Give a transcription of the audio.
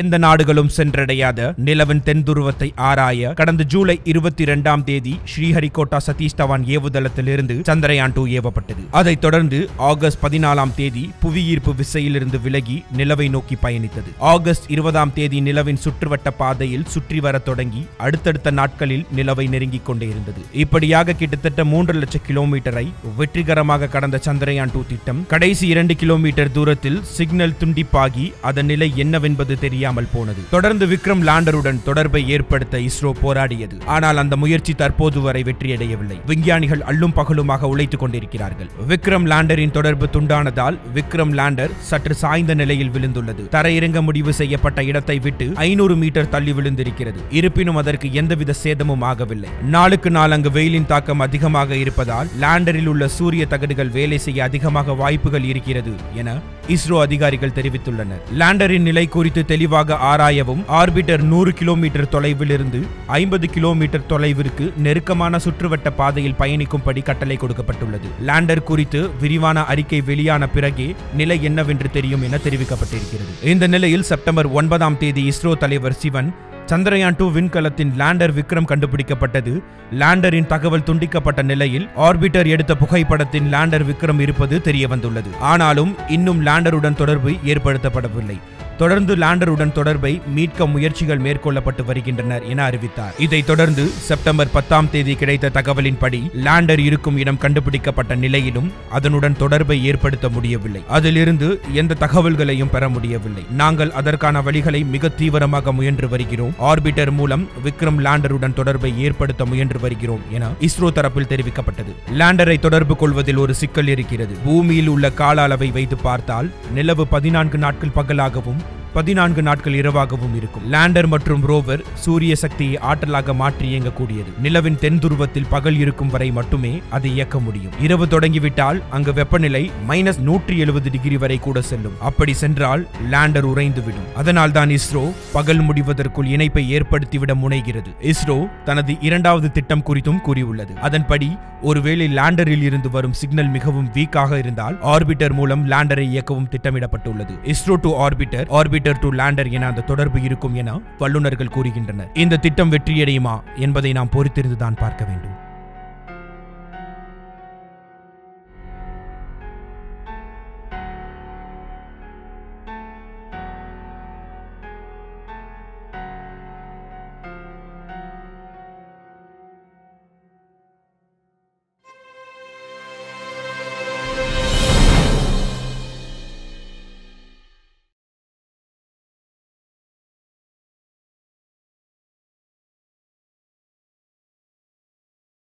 எந்த நாடுகளும் சென்றடையாத நிலவின் தென் துருவத்தை ஆராய கடந்த ஜூலை இருபத்தி இரண்டாம் தேதி ஸ்ரீஹரிகோட்டா சதீஷ் தவான் ஏவுதளத்திலிருந்து சந்திரயான் டூ ஏவப்பட்டது. அதைத் தொடர்ந்து ஆகஸ்ட் பதினாலாம் தேதி புவியீர்ப்பு விசையிலிருந்து விலகி நிலவை நோக்கி பயணித்தது. ஆகஸ்ட் இருபதாம் தேதி நிலவின் சுற்றுவட்ட பாதையில் சுற்றி வரத் தொடங்கி அடுத்தடுத்த நாட்களில் நிலவை நெருங்கிக் கொண்டே இருந்தது. இப்படியாக கிட்டத்தட்ட மூன்று லட்சம் கிலோமீட்டரை வெற்றிகரமாக கடந்த சந்திரயான் டூ திட்டம் கடைசி இரண்டு கிலோமீட்டர் தூரத்தில் சிக்னல் துண்டிப்பாகி அதன் நிலை என்னவென்பது முடியாமல் போனது. தொடர்ந்து விக்ரம் லேண்டருடன் தொடர்பை ஏற்படுத்த இஸ்ரோ போராடியது. ஆனால் அந்த முயற்சி தற்போது வரை வெற்றியடையவில்லை. விஞ்ஞானிகள் அல்லும் பகலுமாக உழைத்துக் கொண்டிருக்கிறார்கள். விக்ரம் லேண்டரின் தொடர்பு துண்டானதால் விக்ரம் லேண்டர் சற்று சாய்ந்த நிலையில் விழுந்துள்ளது. தரையிறங்க முடிவு செய்யப்பட்ட இடத்தை விட்டு ஐநூறு மீட்டர் தள்ளி விழுந்திருக்கிறது. இருப்பினும் அதற்கு எந்தவித சேதமும் ஆகவில்லை. நாளுக்கு நாள் அங்கு வெயிலின் தாக்கம் அதிகமாக இருப்பதால் லேண்டரில் உள்ள சூரிய தகடுகள் வேலை செய்ய அதிகமாக வாய்ப்புகள் இருக்கிறது என இஸ்ரோ அதிகாரிகள் தெரிவித்துள்ளனர். லேண்டரின் நிலை குறித்து தெளிவாக ஆராயவும் ஆர்பிட்டர் நூறு கிலோமீட்டர் தொலைவில் இருந்து ஐம்பது கிலோமீட்டர் தொலைவிற்கு நெருக்கமான சுற்றுவட்ட பாதையில் பயணிக்கும்படி கட்டளை கொடுக்கப்பட்டுள்ளது. லேண்டர் குறித்து விரிவான அறிக்கை வெளியான பிறகே நிலை என்னவென்று தெரியும் என தெரிவிக்கப்பட்டிருக்கிறது. இந்த நிலையில் செப்டம்பர் ஒன்பதாம் தேதி இஸ்ரோ தலைவர் சிவன் சந்திரயான் டூ விண்கலத்தின் லேண்டர் விக்ரம் கண்டுபிடிக்கப்பட்டது. லேண்டரின் தகவல் துண்டிக்கப்பட்ட நிலையில் ஆர்பிட்டர் எடுத்த புகைப்படத்தின் லேண்டர் விக்ரம் இருப்பது தெரிய வந்துள்ளது ஆனாலும் இன்னும் லேண்டருடன் தொடர்பு ஏற்படுத்தப்படவில்லை. தொடர்ந்து லேண்டருடன் தொடர்பை மீட்க முயற்சிகள் மேற்கொள்ளப்பட்டு வருகின்றனர் என அறிவித்தார். இதைத் தொடர்ந்து செப்டம்பர் பத்தாம் தேதி கிடைத்த தகவலின்படி லேண்டர் இருக்கும் இடம் கண்டுபிடிக்கப்பட்ட நிலையிலும் அதனுடன் தொடர்பை ஏற்படுத்த முடியவில்லை. அதிலிருந்து எந்த தகவல்களையும் பெற முடியவில்லை. நாங்கள் அதற்கான வழிகளை மிக தீவிரமாக முயன்று வருகிறோம். ஆர்பிட்டர் மூலம் விக்ரம் லேண்டருடன் தொடர்பை ஏற்படுத்த முயன்று வருகிறோம் என இஸ்ரோ தரப்பில் தெரிவிக்கப்பட்டது. லேண்டரை தொடர்பு கொள்வதில் ஒரு சிக்கல் இருக்கிறது. பூமியில் உள்ள கால அளவை வைத்து பார்த்தால் நிலவு பதினான்கு நாட்கள் பகலாகவும் பதினான்கு நாட்கள் இரவாகவும் இருக்கும். லேண்டர் மற்றும் ரோவர் சூரிய சக்தியை ஆற்றலாக மாற்றி இயங்கக்கூடியது. நிலவின் தென் துருவத்தில் பகல் இருக்கும் வரை மட்டுமே அதை இயக்க முடியும். இரவு தொடங்கிவிட்டால் அங்கு வெப்பநிலை மைனஸ் நூற்றி எழுபது டிகிரி வரை கூட செல்லும். அப்படி சென்றால் லேண்டர் உறைந்துவிடும். அதனால் தான் இஸ்ரோ பகல் முடிவதற்குள் இணைப்பை ஏற்படுத்திவிட முனைகிறது. இஸ்ரோ தனது இரண்டாவது திட்டம் குறித்தும் கூறியுள்ளது. அதன்படி ஒருவேளை லேண்டரில் இருந்து வரும் சிக்னல் மிகவும் வீக்காக இருந்தால் ஆர்பிட்டர் மூலம் லேண்டரை இயக்கவும் திட்டமிடப்பட்டுள்ளது. ISRO to orbiter orbiter to lander என அந்த தொடர்பு இருக்கும் என வல்லுநர்கள் கூறுகின்றனர். இந்த திட்டம் வெற்றியடையுமா என்பதை நாம் பொறுத்திருந்துதான் பார்க்க வேண்டும்.